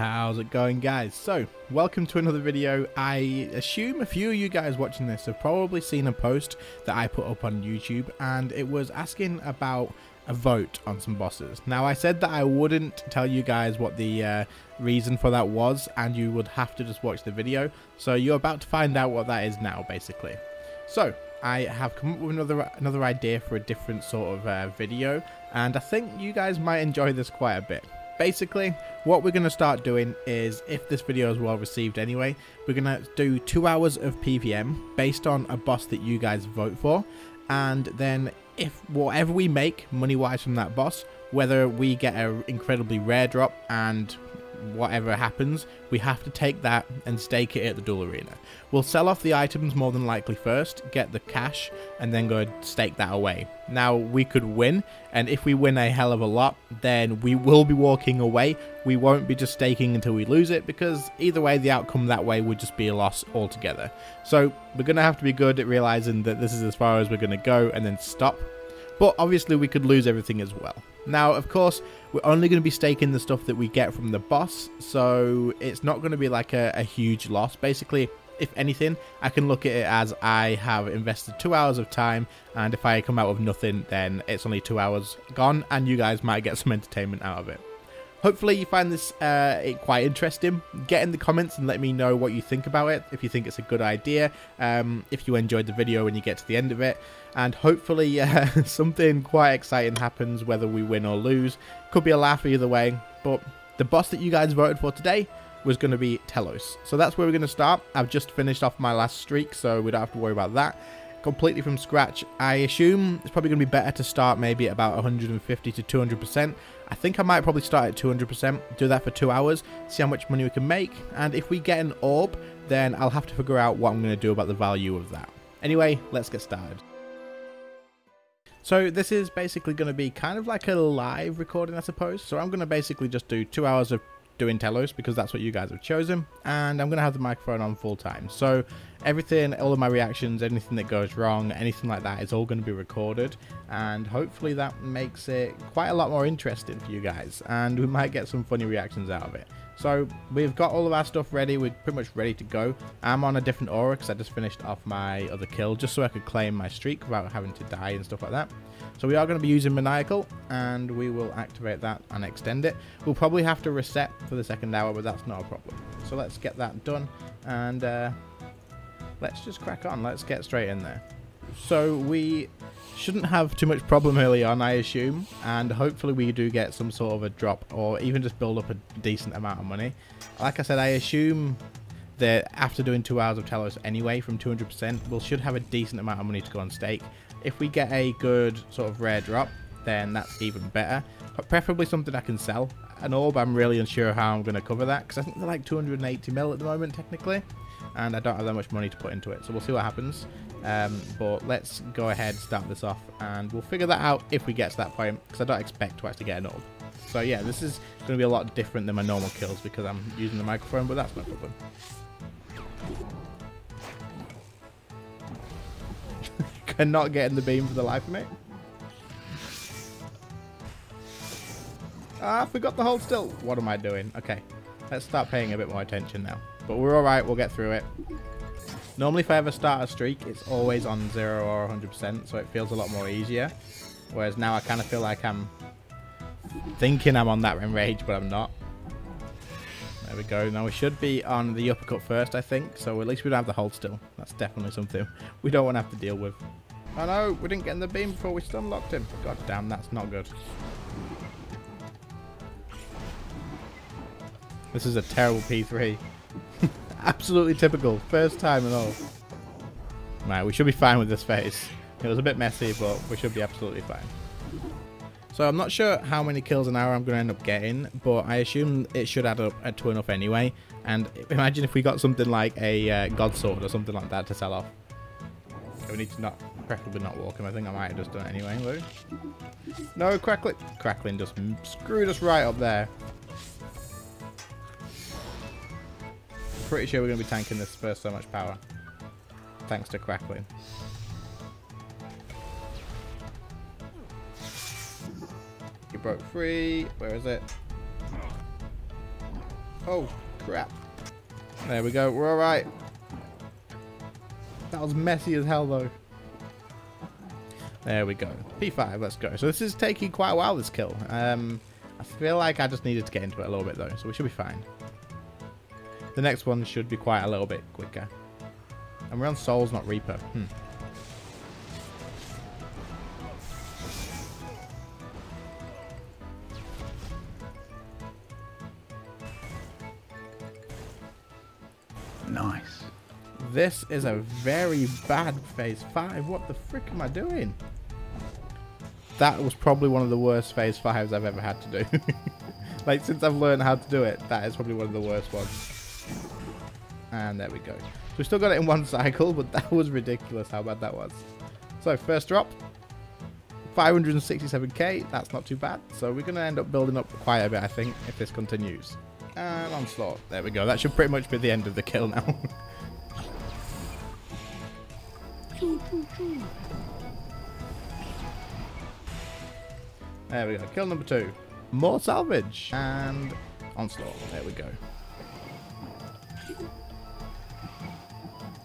How's it going guys? So, welcome to another video. I assume a few of you guys watching this have probably seen a post that I put up on YouTube and it was asking about a vote on some bosses. Now I said that I wouldn't tell you guys what the uh, reason for that was and you would have to just watch the video. So you're about to find out what that is now basically. So, I have come up with another another idea for a different sort of uh, video and I think you guys might enjoy this quite a bit basically what we're going to start doing is if this video is well received anyway we're going to do two hours of pvm based on a boss that you guys vote for. And then if whatever we make money wise from that boss whether we get an incredibly rare drop and whatever happens, we have to take that and stake it at the duel arena. We'll sell off the items more than likely first, get the cash, and then go stake that away. Now, we could win, and if we win a hell of a lot, then we will be walking away. We won't be just staking until we lose it, because either way, the outcome that way would just be a loss altogether. So, we're going to have to be good at realizing that this is as far as we're going to go, and then stop. But obviously, we could lose everything as well. Now, of course, we're only going to be staking the stuff that we get from the boss, so it's not going to be like a, a, huge loss. Basically, if anything, I can look at it as I have invested two hours of time, and if I come out with nothing, then it's only two hours gone, and you guys might get some entertainment out of it. Hopefully you find this uh, quite interesting. Get in the comments and let me know what you think about it, if you think it's a good idea, um, if you enjoyed the video when you get to the end of it. And hopefully uh, something quite exciting happens whether we win or lose. Could be a laugh either way, but the boss that you guys voted for today was going to be Telos. So that's where we're going to start. I've just finished off my last streak, so we don't have to worry about that completely from scratch. I assume it's probably going to be better to start maybe at about 150 to 200%. I think I might probably start at 200%, do that for two hours, see how much money we can make, and if we get an orb, then I'll have to figure out what I'm going to do about the value of that. Anyway, let's get started. So this is basically going to be kind of like a live recording, I suppose. So I'm going to basically just do two hours of doing Telos because that's what you guys have chosen and I'm going to have the microphone on full time. So everything, all of my reactions, anything that goes wrong, anything like that is all going to be recorded and hopefully that makes it quite a lot more interesting for you guys and we might get some funny reactions out of it. So we've got all of our stuff ready. We're pretty much ready to go. I'm on a different aura because I just finished off my other kill just so I could claim my streak without having to die and stuff like that. So we are going to be using Maniacal and we will activate that and extend it. We'll probably have to reset for the second hour, but that's not a problem. So let's get that done and uh, let's just crack on. Let's get straight in there. So we shouldn't have too much problem early on, I assume, and hopefully we do get some sort of a drop or even just build up a decent amount of money. Like I said, I assume that after doing two hours of Telos anyway from 200%, we'll should have a decent amount of money to go on stake. If we get a good sort of rare drop, then that's even better. But preferably something I can sell. An orb, I'm really unsure how I'm going to cover that, because I think they're like 280 mil at the moment, technically. And I don't have that much money to put into it, so we'll see what happens. Um, but let's go ahead, start this off, and we'll figure that out if we get to that point, because I don't expect to actually get an orb. So yeah, this is going to be a lot different than my normal kills, because I'm using the microphone, but that's no problem. Cannot get in the beam for the life of me. Ah, I forgot the hold still. What am I doing? Okay, let's start paying a bit more attention now. But we're alright, we'll get through it. Normally if I ever start a streak, it's always on 0 or 100%, so it feels a lot more easier. Whereas now I kind of feel like I'm thinking I'm on that enrage, but I'm not. There we go. Now we should be on the uppercut first, I think. So at least we don't have the hold still. That's definitely something we don't want to have to deal with. Oh no, we didn't get in the beam before we stun locked him. God damn, that's not good. This is a terrible P3. Absolutely typical. First time and all. Right, we should be fine with this phase. It was a bit messy, but we should be absolutely fine. So I'm not sure how many kills an hour I'm going to end up getting, but I assume it should add up to enough anyway. And imagine if we got something like a uh, God Sword or something like that to sell off. we need to not, preferably not walk him. I think I might have just done it anyway. No, Crackling. Crackling just screwed us right up there. Pretty sure we're going to be tanking this for so much power. Thanks to Crackling. You broke free. Where is it? Oh, crap. There we go. We're all right. That was messy as hell, though. There we go. P5, let's go. So this is taking quite a while, this kill. Um, I feel like I just needed to get into it a little bit, though, so we should be fine. The next one should be quite a little bit quicker. And we're on Souls, not Reaper. Hmm. Nice. This is a very bad phase 5. What the frick am I doing? That was probably one of the worst phase 5s I've ever had to do. like, since I've learned how to do it, that is probably one of the worst ones. And there we go. So we still got it in one cycle, but that was ridiculous how bad that was. So, first drop. 567k, that's not too bad. So we're going to end up building up quite a bit, I think, if this continues. Uh, and onslaught. There we go. That should pretty much be the end of the kill now. there we go. Kill number two. More salvage. And onslaught. There we go.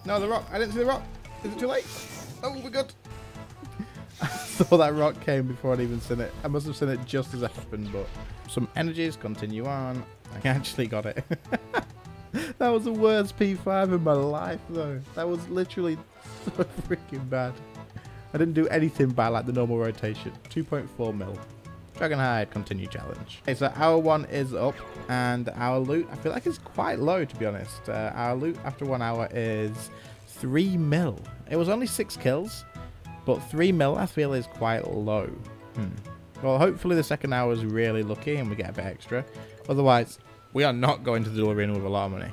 No, the rock. I didn't see the rock. Is it too late? Oh, we're good. I saw that rock came before I'd even seen it. I must have seen it just as it happened, but some energies. Continue on. I actually got it. that was the worst P5 in my life, though. That was literally so freaking bad. I didn't do anything bad like the normal rotation. 2.4 mil. Dragon Hide, continue challenge. Okay, so hour one is up, and our loot, I feel like it's quite low, to be honest. Uh, our loot after one hour is 3 mil. It was only 6 kills, but 3 mil I feel is quite low. Hmm. Well, hopefully the second hour is really lucky and we get a bit extra. Otherwise, we are not going to the arena with a lot of money.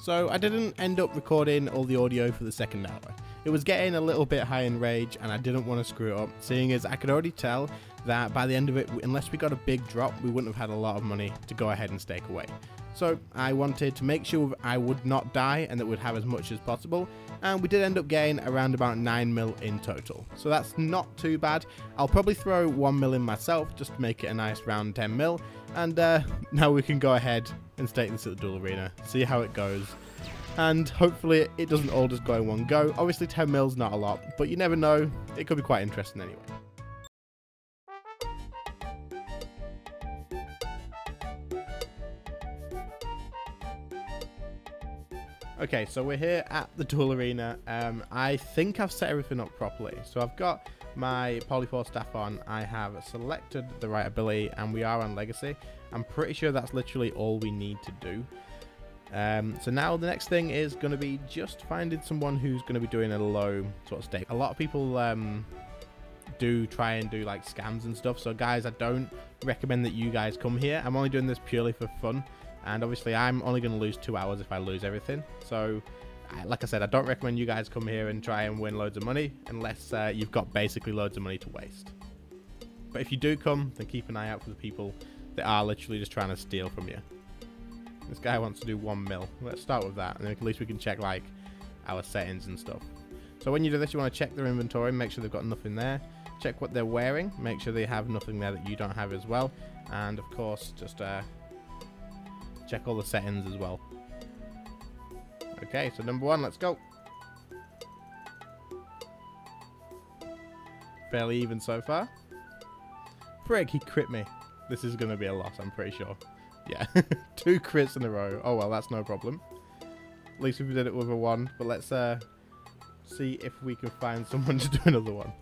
So I didn't end up recording all the audio for the second hour. It was getting a little bit high in rage and I didn't want to screw it up, seeing as I could already tell that by the end of it, unless we got a big drop, we wouldn't have had a lot of money to go ahead and stake away. So I wanted to make sure I would not die and that we'd have as much as possible, and we did end up getting around about 9 mil in total. So that's not too bad. I'll probably throw 1 mil in myself just to make it a nice round 10 mil, and uh, now we can go ahead and stake this at the duel arena, see how it goes and hopefully it doesn't all just go in one go. Obviously 10 mils not a lot, but you never know, it could be quite interesting anyway. Okay, so we're here at the duel arena. Um, I think I've set everything up properly. So I've got my Polypore staff on. I have selected the right ability, and we are on Legacy. I'm pretty sure that's literally all we need to do. Um, so now the next thing is going to be just finding someone who's going to be doing a low sort of stake. A lot of people um, do try and do like scams and stuff. So guys, I don't recommend that you guys come here. I'm only doing this purely for fun. And obviously I'm only going to lose two hours if I lose everything. So like I said, I don't recommend you guys come here and try and win loads of money unless uh, you've got basically loads of money to waste. But if you do come, then keep an eye out for the people that are literally just trying to steal from you. This guy wants to do one mil. Let's start with that, and then at least we can check like our settings and stuff. So when you do this, you want to check their inventory, make sure they've got nothing there. Check what they're wearing, make sure they have nothing there that you don't have as well. And of course, just uh, check all the settings as well. Okay, so number one, let's go. Fairly even so far. Frig, he crit me. This is going to be a loss, I'm pretty sure. Yeah, two crits in a row. Oh well, that's no problem. At least we did it with a one. But let's uh, see if we can find someone to do another one.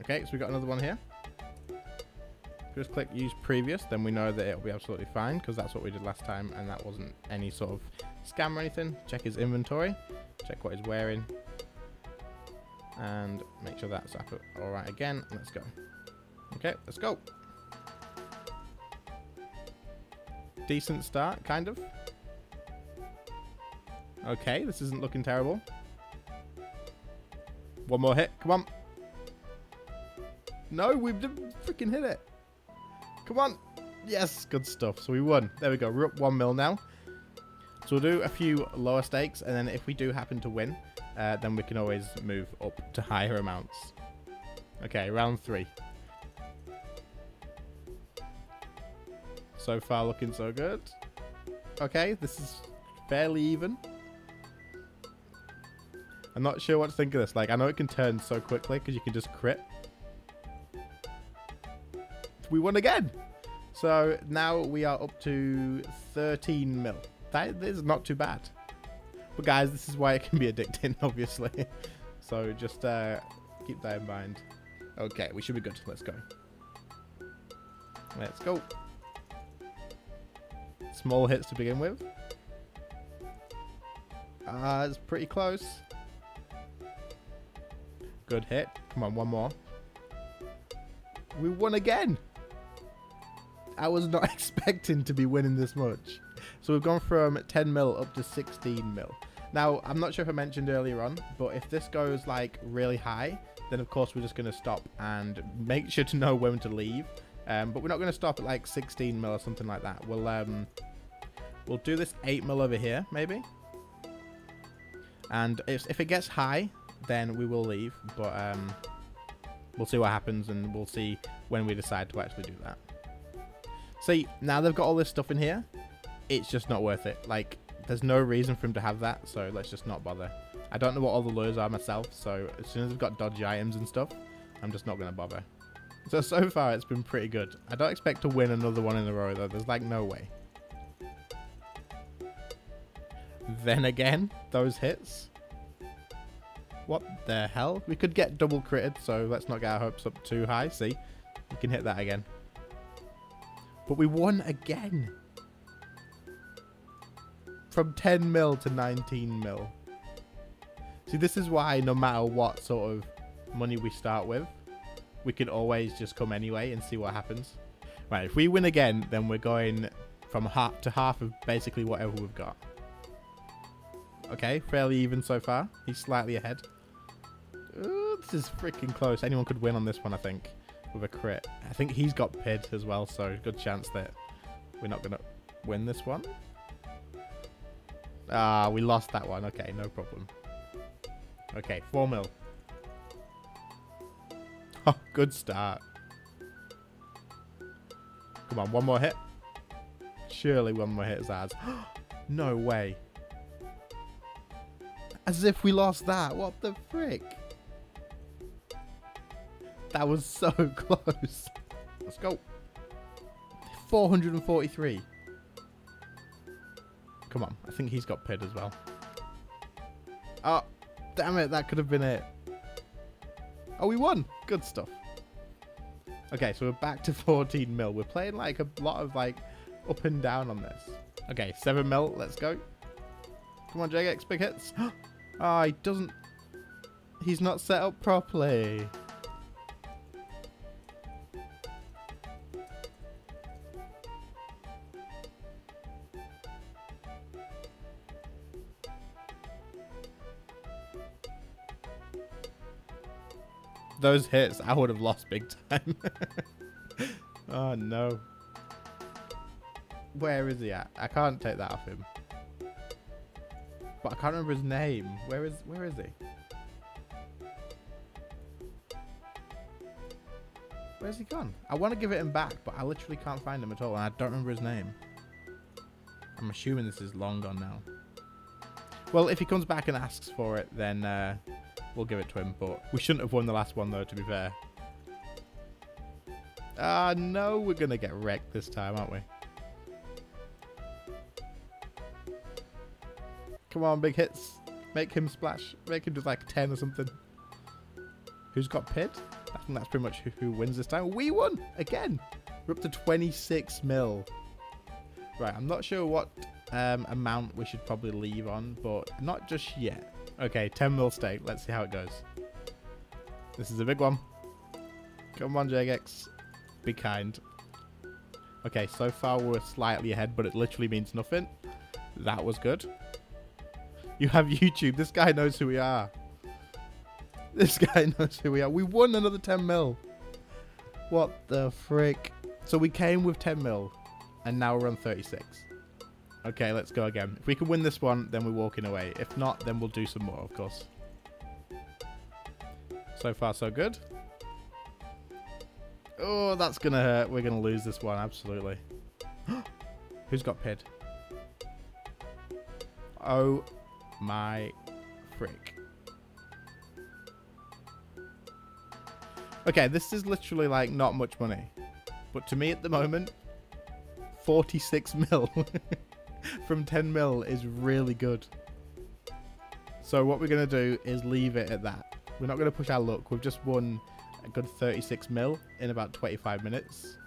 Okay, so we got another one here. Just click use previous, then we know that it'll be absolutely fine because that's what we did last time and that wasn't any sort of scam or anything. Check his inventory, check what he's wearing, and make sure that's up all right again. Let's go. Okay, let's go. Decent start, kind of. Okay, this isn't looking terrible. One more hit. Come on. No, we've freaking hit it. Come on. Yes, good stuff. So we won. There we go. We're up one mil now. So we'll do a few lower stakes, and then if we do happen to win, uh, then we can always move up to higher amounts. Okay, round three. So far looking so good. Okay, this is fairly even. I'm not sure what to think of this. Like, I know it can turn so quickly because you can just crit. We won again. So now we are up to 13 mil. That is not too bad. But guys, this is why it can be addicting, obviously. so just uh, keep that in mind. Okay, we should be good. Let's go. Let's go. Small hits to begin with. Ah, uh, it's pretty close. Good hit. Come on, one more. We won again. I was not expecting to be winning this much. So we've gone from 10 mil up to 16 mil. Now, I'm not sure if I mentioned earlier on, but if this goes like really high, then of course we're just going to stop and make sure to know when to leave. Um, but we're not going to stop at like 16 mil or something like that. We'll um, we'll do this 8 mil over here, maybe. And if, if it gets high, then we will leave. But um, we'll see what happens and we'll see when we decide to actually do that. See, now they've got all this stuff in here, it's just not worth it. Like, there's no reason for him to have that, so let's just not bother. I don't know what all the lures are myself, so as soon as I've got dodgy items and stuff, I'm just not going to bother. So, so far it's been pretty good. I don't expect to win another one in a row though, there's like no way. Then again, those hits. What the hell? We could get double critted, so let's not get our hopes up too high. See? we can hit that again. But we won again. From 10 mil to 19 mil. See, this is why no matter what sort of money we start with, we can always just come anyway and see what happens. Right, if we win again, then we're going from half to half of basically whatever we've got. Okay, fairly even so far. He's slightly ahead. Ooh, this is freaking close. Anyone could win on this one, I think, with a crit. I think he's got PID as well, so good chance that we're not going to win this one. Ah, we lost that one. Okay, no problem. Okay, 4 mil. Oh, good start. Come on, one more hit. Surely one more hit is ours. no way. As if we lost that. What the frick? That was so close. Let's go. 443. Come on. I think he's got PID as well. Oh, damn it. That could have been it. Oh, we won. Good stuff. Okay, so we're back to 14 mil. We're playing like a lot of like up and down on this. Okay, 7 mil. Let's go. Come on, Jagex. Big hits. Oh, he doesn't... He's not set up properly. Those hits, I would have lost big time. oh, no. Where is he at? I can't take that off him but I can't remember his name. Where is where is he? Where's he gone? I want to give it him back, but I literally can't find him at all, and I don't remember his name. I'm assuming this is long gone now. Well, if he comes back and asks for it, then uh, we'll give it to him, but we shouldn't have won the last one, though, to be fair. Ah, uh, no, we're going to get wrecked this time, aren't we? Come on, big hits. Make him splash. Make him do like 10 or something. Who's got PID? I think that's pretty much who, wins this time. We won! Again! We're up to 26 mil. Right, I'm not sure what um, amount we should probably leave on, but not just yet. Okay, 10 mil stake. Let's see how it goes. This is a big one. Come on, Jagex. Be kind. Okay, so far we're slightly ahead, but it literally means nothing. That was good. You have YouTube. This guy knows who we are. This guy knows who we are. We won another 10 mil. What the frick? So we came with 10 mil. And now we're on 36. Okay, let's go again. If we can win this one, then we're walking away. If not, then we'll do some more, of course. So far, so good. Oh, that's going to hurt. We're going to lose this one, absolutely. Who's got PID? Oh my frick. Okay, this is literally like not much money. But to me at the moment, 46 mil from 10 mil is really good. So what we're going to do is leave it at that. We're not going to push our luck. We've just won a good 36 mil in about 25 minutes.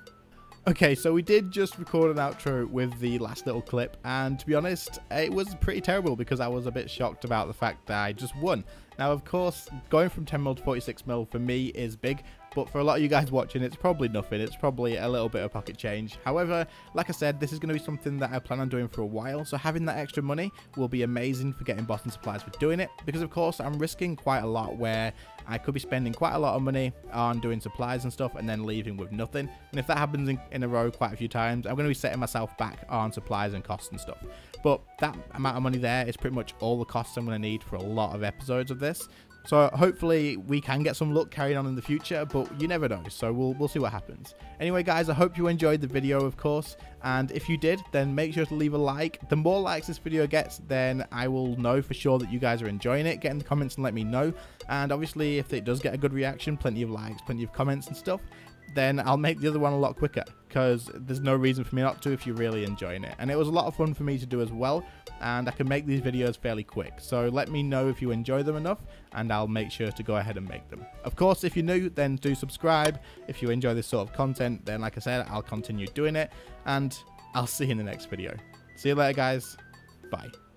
Okay, so we did just record an outro with the last little clip, and to be honest, it was pretty terrible because I was a bit shocked about the fact that I just won. Now, of course, going from 10 mil to 46 mil for me is big, but for a lot of you guys watching, it's probably nothing. It's probably a little bit of pocket change. However, like I said, this is going to be something that I plan on doing for a while, so having that extra money will be amazing for getting bossing supplies for doing it, because of course, I'm risking quite a lot where I could be spending quite a lot of money on doing supplies and stuff and then leaving with nothing. And if that happens in, in a row quite a few times, I'm going to be setting myself back on supplies and costs and stuff. But that amount of money there is pretty much all the costs I'm going to need for a lot of episodes of this. So hopefully we can get some luck carried on in the future, but you never know. So we'll we'll see what happens. Anyway, guys, I hope you enjoyed the video, of course. And if you did, then make sure to leave a like. The more likes this video gets, then I will know for sure that you guys are enjoying it. Get in the comments and let me know. And obviously, if it does get a good reaction, plenty of likes, plenty of comments and stuff, then I'll make the other one a lot quicker because there's no reason for me not to if you're really enjoying it. And it was a lot of fun for me to do as well, and I can make these videos fairly quick. So let me know if you enjoy them enough, and I'll make sure to go ahead and make them. Of course, if you're new, then do subscribe. If you enjoy this sort of content, then like I said, I'll continue doing it, and I'll see you in the next video. See you later, guys. Bye.